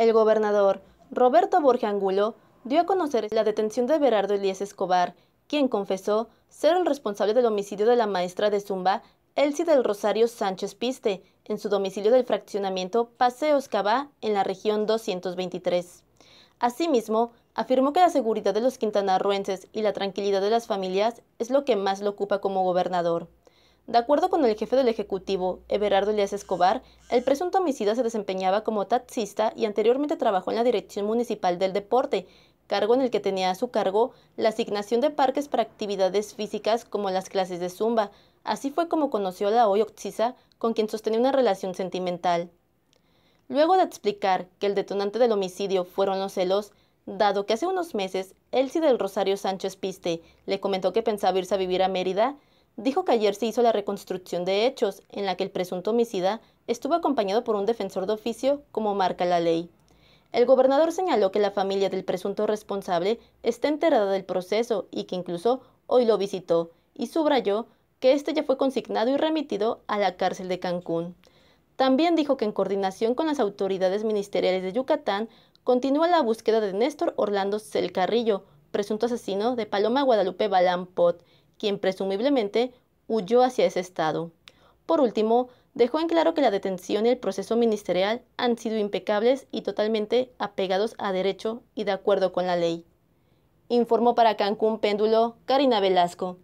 El gobernador Roberto Borja Angulo dio a conocer la detención de Berardo Elías Escobar, quien confesó ser el responsable del homicidio de la maestra de Zumba, Elsie del Rosario Sánchez Piste, en su domicilio del fraccionamiento Paseos Cabá, en la región 223. Asimismo, afirmó que la seguridad de los quintanarruenses y la tranquilidad de las familias es lo que más lo ocupa como gobernador. De acuerdo con el jefe del Ejecutivo, Everardo Elías Escobar, el presunto homicida se desempeñaba como taxista y anteriormente trabajó en la Dirección Municipal del Deporte, cargo en el que tenía a su cargo la asignación de parques para actividades físicas como las clases de zumba. Así fue como conoció a la hoy Oxiza, con quien sostenía una relación sentimental. Luego de explicar que el detonante del homicidio fueron los celos, dado que hace unos meses Elsie del Rosario Sánchez Piste le comentó que pensaba irse a vivir a Mérida, dijo que ayer se hizo la reconstrucción de hechos, en la que el presunto homicida estuvo acompañado por un defensor de oficio, como marca la ley. El gobernador señaló que la familia del presunto responsable está enterada del proceso y que incluso hoy lo visitó, y subrayó que este ya fue consignado y remitido a la cárcel de Cancún. También dijo que en coordinación con las autoridades ministeriales de Yucatán continúa la búsqueda de Néstor Orlando Celcarrillo, presunto asesino de Paloma Guadalupe Balán Pot, quien presumiblemente huyó hacia ese estado. Por último, dejó en claro que la detención y el proceso ministerial han sido impecables y totalmente apegados a derecho y de acuerdo con la ley. Informó para Cancún Péndulo Karina Velasco.